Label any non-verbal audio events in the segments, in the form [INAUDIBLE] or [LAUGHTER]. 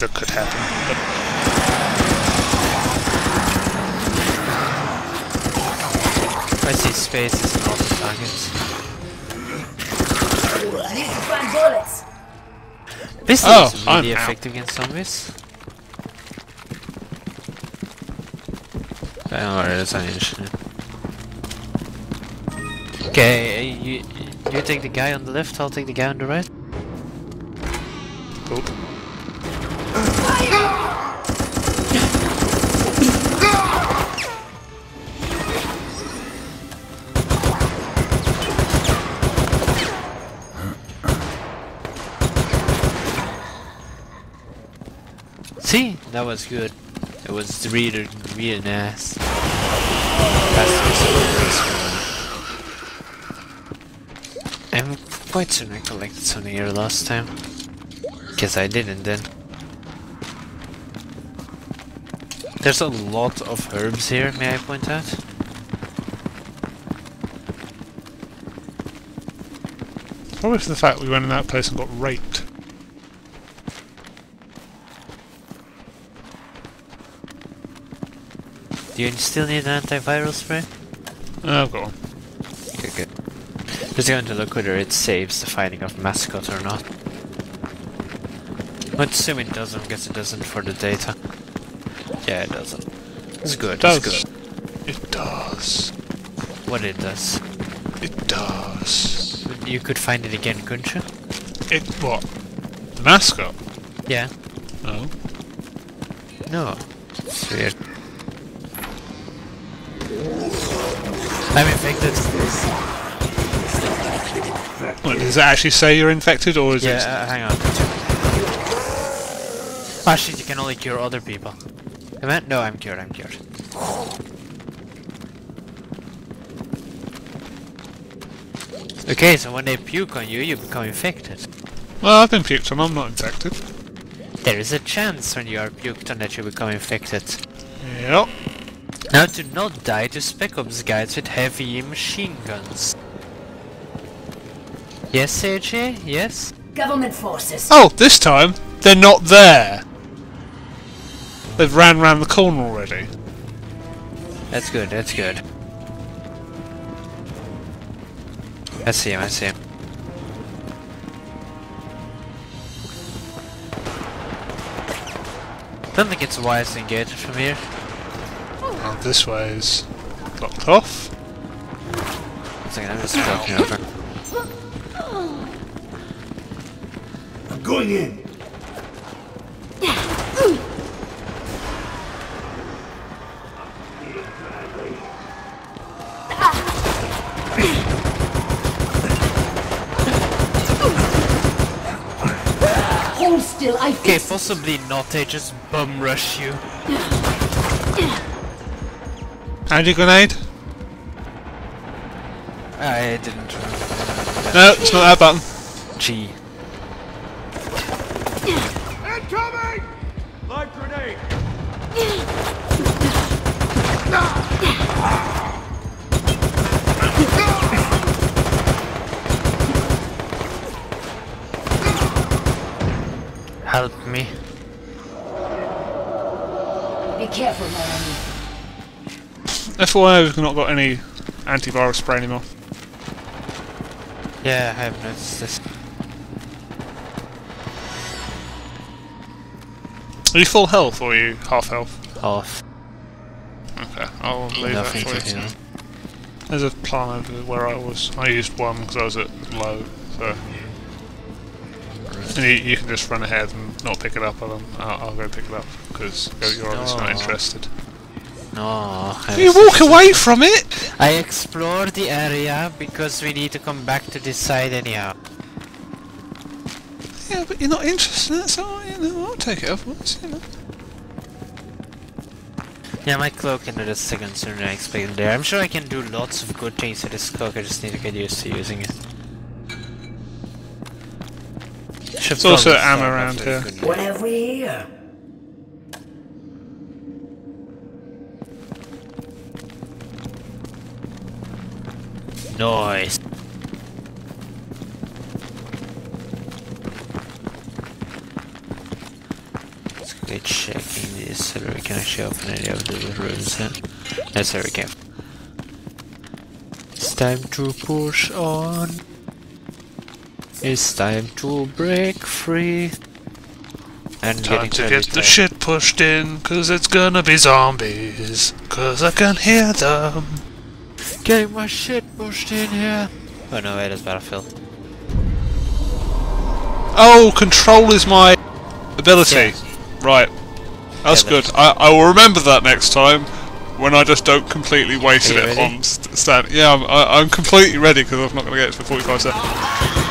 that could happen. I see spaces and also targets. Need to find bullets. This Oh, is really I'm out. effective against zombies. Oh, that's unusual. Okay, you you take the guy on the left, I'll take the guy on the right. Cool. See, that was good. It was really, really nice. I'm quite certain I collected something here last time. Guess I didn't then. There's a lot of herbs here, may I point out? Probably for the fact we went in that place and got raped. Do you still need an antiviral spray? Oh, I've got one. Okay, good. Just going to look whether it saves the finding of mascot or not. But assume it doesn't, because it doesn't for the data. Yeah, it doesn't. It's good, It it's does. good. It does. What it does. It does. You could find it again, couldn't you? It what? The mascot? Yeah. Oh. No. It's weird. I'm infected. What, does it actually say you're infected, or is Yeah, it? uh, hang on. Actually, you can only cure other people. Am I? No, I'm cured, I'm cured. Okay, so when they puke on you, you become infected. Well, I've been puked on. I'm not infected. There is a chance when you are puked on that you become infected. Yep. Now to not die to Spec Ops guys with heavy machine guns. Yes, AJ? Yes? Government forces. Oh, this time they're not there. They've ran round the corner already. That's good, that's good. I see him, I see him. Don't think it's wise to engage from here. Oh, this way is blocked off. One second, I'm just walking over. I'm going in. Hold still, I Okay, possibly not, they just bum rush you. Anti grenade? I didn't remember. No, it's not that button. G. Incoming! Live grenade! [LAUGHS] Ah! Help me. Be careful, man. FYI, we've not got any antivirus spray anymore. Yeah, I have noticed this. Are you full health or are you half health? Half. Okay, I'll leave Nothing that for you. There's a plan over where I was. I used one because I was at low, so. And you, you can just run ahead and not pick it up. I'll, um, I'll, I'll go pick it up because you're obviously not interested. No, I You walk away from it! I explored the area because we need to come back to this side anyhow. Yeah, but you're not interested in that, so you know, I'll take it afterwards, you know. Yeah, my cloak ended a second sooner than I expected there. I'm sure I can do lots of good things with this cloak, I just need to get used to using it. Should There's also probably ammo around here. What have we here? Nice. Let's quickly checking this so that we can actually open any of the rooms here. That's we careful. It's time to push on. It's time to break free. And Time getting to get the shit pushed in, cause it's gonna be zombies. Cause I can hear them. Getting my shit pushed in here. Oh no, wait, it's Battlefield. Oh, control is my ability. Right. That's Yeah, good. that's- I, I will remember that next time when I just don't completely waste it ready? on st- stand. Yeah, I'm, I, I'm completely ready because I'm not going to get it for 45 seconds.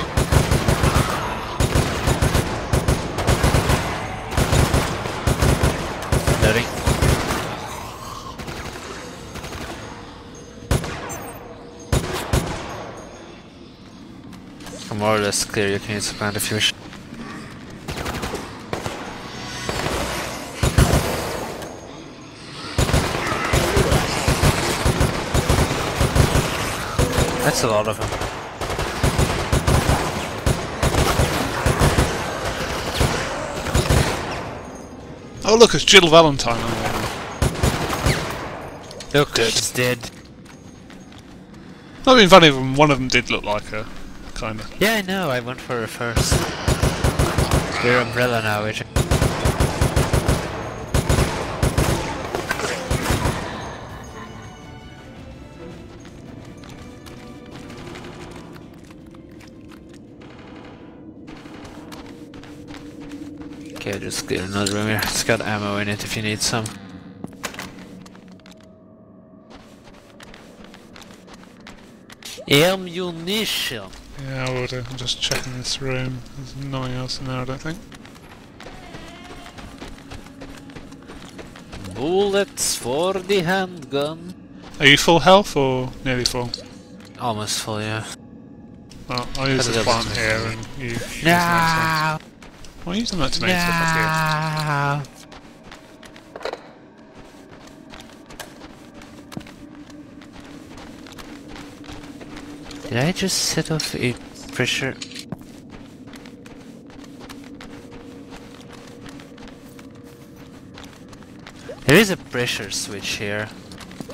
Loading. I'm more or less clear, you can use plant if you wish. That's a lot of them. Oh, look, it's Jill Valentine. on there. Look, Dead. it's dead. Not being funny, one of them did look like her. Kind. Yeah, I know, I went for her first. We're umbrella now, which Okay, just get another room here. It's got ammo in it if you need some. Ammunition! Yeah, I would. I'm just checking this room. There's nothing else in there, I don't think. Bullets for the handgun. Are you full health or nearly full? Almost full, yeah. Well, I'll use this plant here and you. use the next one. No! Why are you using that tomato No! Did I just set off a pressure? There is a pressure switch here.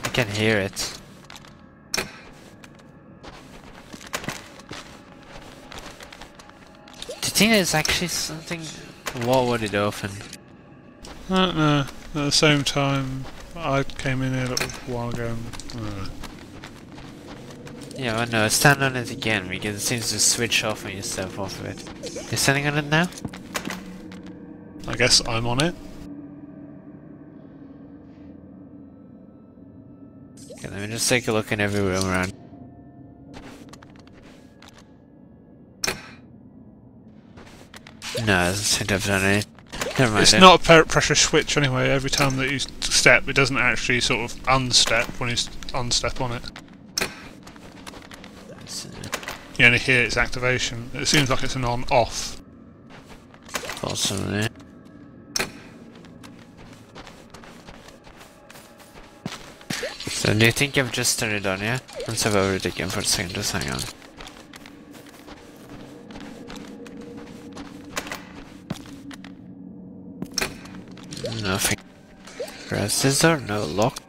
I can hear it. You think there's actually something? What would it open? I uh, don't know. At the same time, I came in here a little while ago. And, know. Yeah, I know. Stand on it again because it seems to switch off when you step off of it. You're standing on it now? I guess I'm on it. Okay, let me just take a look in every room around. No, it doesn't seem to have done any. Never mind. It's then. not a per- pressure switch anyway. Every time that you step, it doesn't actually sort of unstep when you unstep on it. You only hear its activation. It seems like it's an on-off. Possibly. So do you think I've just turned it on, yeah? Let's have over it again for a second, just hang on. Nothing. Door, no lock.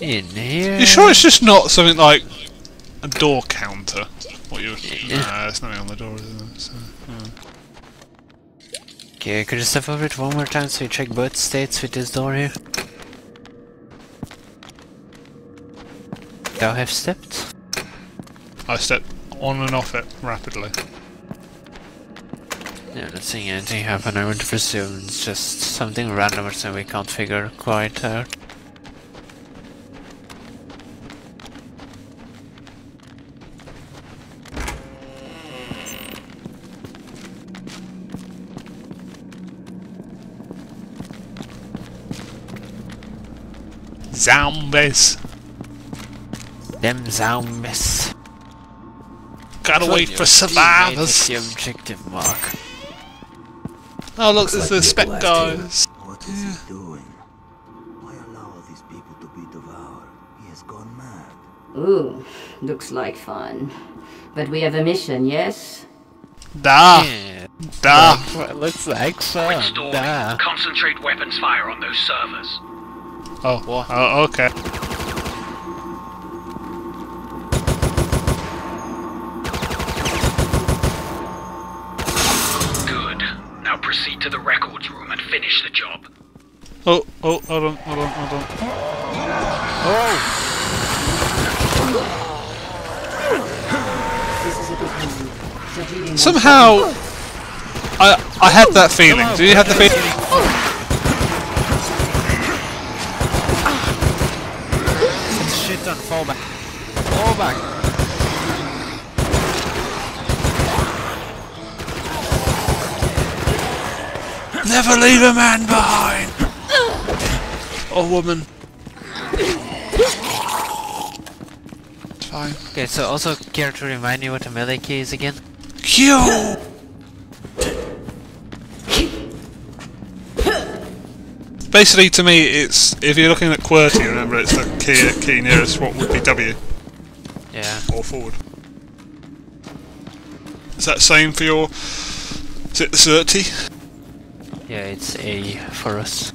In here. You sure it's just not something like a door counter? What you? Yeah. Nah, there's nothing on the door, is there? So, yeah. Okay, could you step over it one more time so you check both states with this door here? Thou have stepped? I step on and off it rapidly. Yeah, not seeing anything happen. I would presume it's just something random or something we can't figure quite out. Zombies! Them zombies. Gotta wait for survivors! The objective mark. Oh look, there's the like spec people left here. guys. What is he doing? Why allow these people to be devoured? He has gone mad. Ooh, looks like fun. But we have a mission, yes? Da! Yeah. Da! Well, it looks like so. Storming. Nah. Concentrate weapons fire on those servers. Oh, oh, okay. Good. Now proceed to the records room and finish the job. Oh, oh, hold on, hold on, hold on. Oh! Somehow, I I had that feeling. Do you have the feeling? Back. Never leave a man behind. Or woman. It's fine. Okay, so also care to remind me what the melee key is again? Q. Basically, to me, it's if you're looking at QWERTY, remember it's the key, key nearest what would be W Yeah. or forward. Is that same for your? Is it the CERTY? Yeah, it's A for us.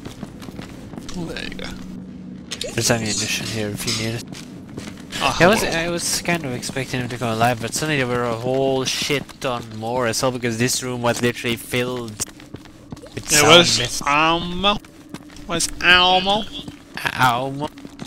Oh, there you go. There's ammunition here if you need it. Ah, I was well, I was kind of expecting him to come alive, but suddenly there were a whole shit ton more as well because this room was literally filled with yeah, where's. Almo? Where's Almo?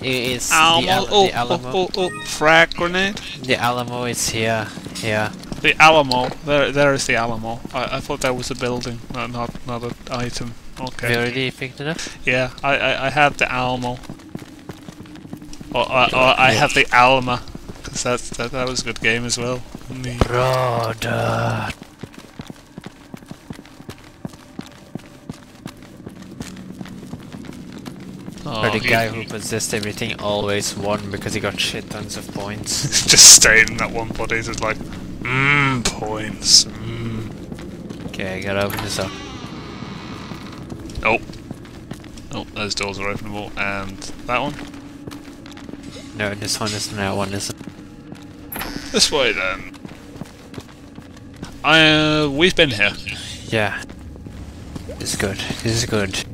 Alamo the, Al- Oh, the Alamo. oh, oh, oh, frag grenade. The Alamo is here. Yeah. The Alamo. There, there is the Alamo. I, I thought that was a building, not not, not an item. Okay. you already picked it up? Yeah, I, I, I have the Alamo. Or, or, or I have the Alma, because that, that was a good game as well. Brother. Oh, Or the he- guy who possessed everything always won because he got shit tons of points. [LAUGHS] just staying in that one body, just like, mmm, points. Mmm. Okay, I gotta open this up. Oh. Oh, those doors are openable, and that one. No, this one isn't. That one isn't. This way then. I, uh, we've been here. Yeah. This is good. This is good.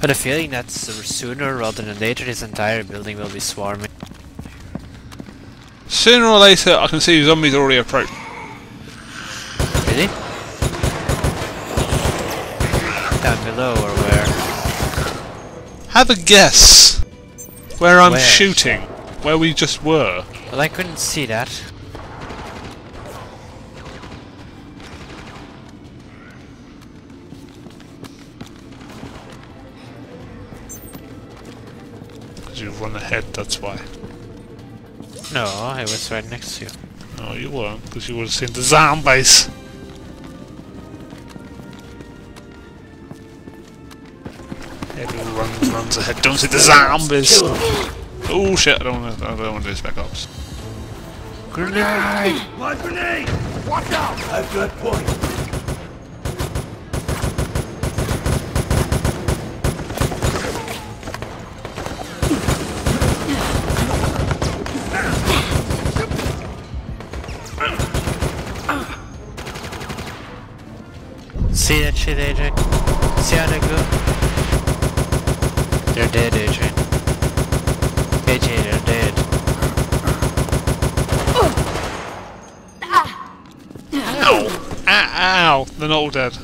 But a feeling that sooner rather than later this entire building will be swarming. Sooner or later, I can see zombies already approach. Really? Down below or where? Have a guess where I'm Where? shooting. Where we just were. Well, I couldn't see that. Because you've run ahead, that's why. No, I was right next to you. No, you weren't, because you would have seen the zombies. Everyone runs, runs ahead. Don't see the zombies. Oh shit! I don't want to. I don't want to do spec ops. Grenade! Live grenade! Watch out! I've got point. See that shit, AJ? See how they go? They're dead, AJ. AJ, they're dead. Ow! Ow! They're not all dead.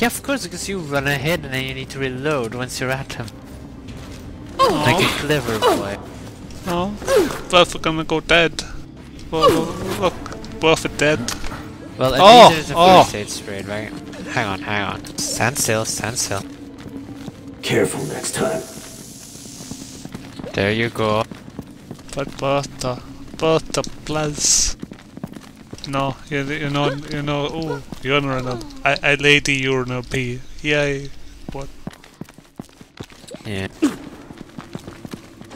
Yeah, of course, because you run ahead and then you need to reload once you're at them. Like a clever boy. Oh, both are gonna go dead. Well, look, both are dead. Well, at Oh, least there's a oh. first aid spray, right? Hang on, hang on. Stand still, stand still. Careful next time. There you go. But butter, butter, plus. No, you, you know, you know. Oh, urinal. I, I lady urinal pee. Yay! What? Yeah.